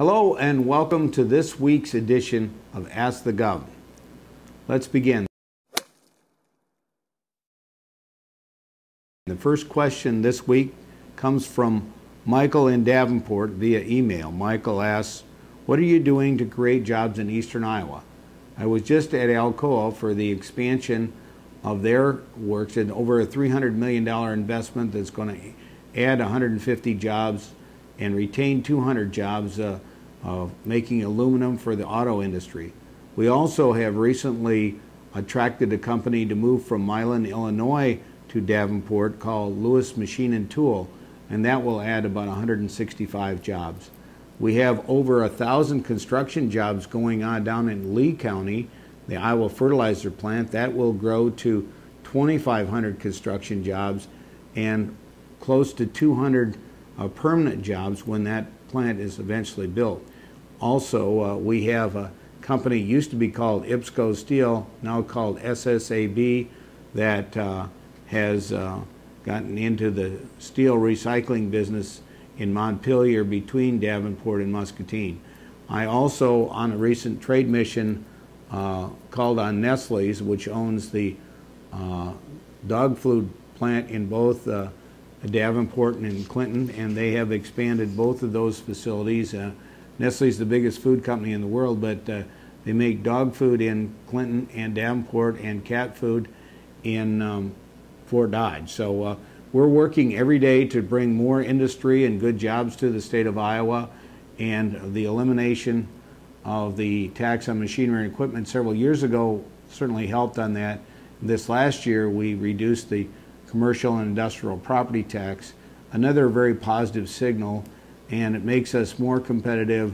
Hello and welcome to this week's edition of Ask the Gov. Let's begin. The first question this week comes from Michael in Davenport via email. Michael asks, What are you doing to create jobs in eastern Iowa? I was just at Alcoa for the expansion of their works and over a $300 million investment that's going to add 150 jobs and retain 200 jobs uh, making aluminum for the auto industry. We also have recently attracted a company to move from Milan, Illinois to Davenport called Lewis Machine and Tool, and that will add about 165 jobs. We have over a thousand construction jobs going on down in Lee County, the Iowa fertilizer plant. That will grow to 2,500 construction jobs and close to 200 uh, permanent jobs when that plant is eventually built. Also, uh, we have a company used to be called IPSCO Steel, now called SSAB, that uh, has uh, gotten into the steel recycling business in Montpelier between Davenport and Muscatine. I also, on a recent trade mission, uh, called on Nestle's, which owns the uh, dog food plant in both Davenport and in Clinton, and they have expanded both of those facilities. Uh, Nestle's the biggest food company in the world, but uh, they make dog food in Clinton and Davenport and cat food in um, Fort Dodge. So uh, we're working every day to bring more industry and good jobs to the state of Iowa, and the elimination of the tax on machinery and equipment several years ago certainly helped on that. This last year, we reduced the commercial and industrial property tax, another very positive signal, and it makes us more competitive.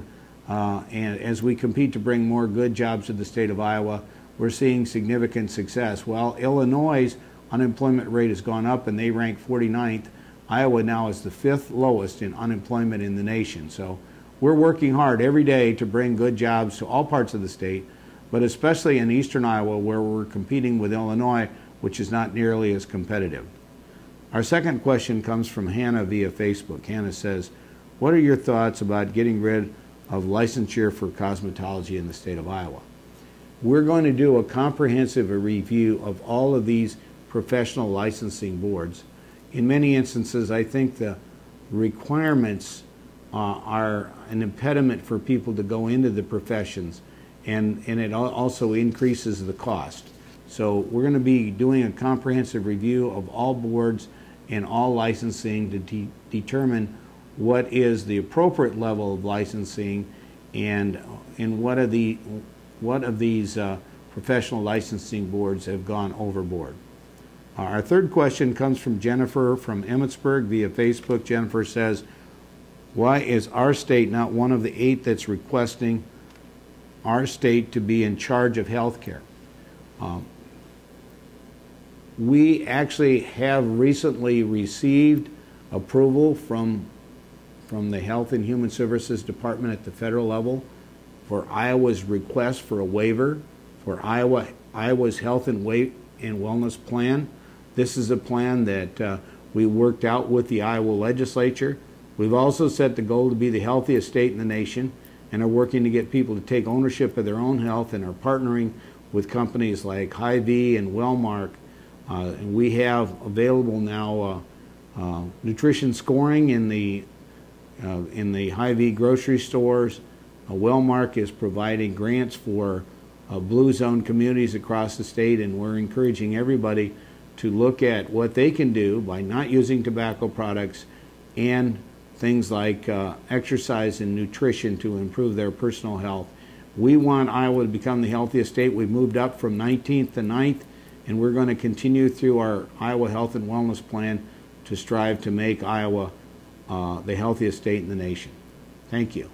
Uh, and as we compete to bring more good jobs to the state of Iowa, we're seeing significant success. While Illinois' unemployment rate has gone up and they rank 49th, Iowa now is the fifth lowest in unemployment in the nation. So we're working hard every day to bring good jobs to all parts of the state, but especially in eastern Iowa where we're competing with Illinois, which is not nearly as competitive. Our second question comes from Hannah via Facebook. Hannah says, What are your thoughts about getting rid of licensure for cosmetology in the state of Iowa? We're going to do a comprehensive review of all of these professional licensing boards. In many instances, I think the requirements uh, are an impediment for people to go into the professions, and, and it also increases the cost. So we're going to be doing a comprehensive review of all boards and all licensing to de determine what is the appropriate level of licensing and, and what, are the, what of these uh, professional licensing boards have gone overboard. Our third question comes from Jennifer from Emmetsburg via Facebook. Jennifer says, why is our state not one of the eight that's requesting our state to be in charge of health care? Um, we actually have recently received approval from, from the Health and Human Services Department at the federal level for Iowa's request for a waiver for Iowa, Iowa's Health and, Weight and Wellness Plan. This is a plan that uh, we worked out with the Iowa legislature. We've also set the goal to be the healthiest state in the nation and are working to get people to take ownership of their own health and are partnering with companies like Hy-Vee and Wellmark. Uh, and we have available now uh, uh, nutrition scoring in the in the Hy-Vee grocery stores. Wellmark is providing grants for blue zone communities across the state, and we're encouraging everybody to look at what they can do by not using tobacco products and things like uh, exercise and nutrition to improve their personal health. We want Iowa to become the healthiest state. We've moved up from 19th to 9th, and we're going to continue through our Iowa Health and Wellness Plan to strive to make Iowa uh, the healthiest state in the nation. Thank you.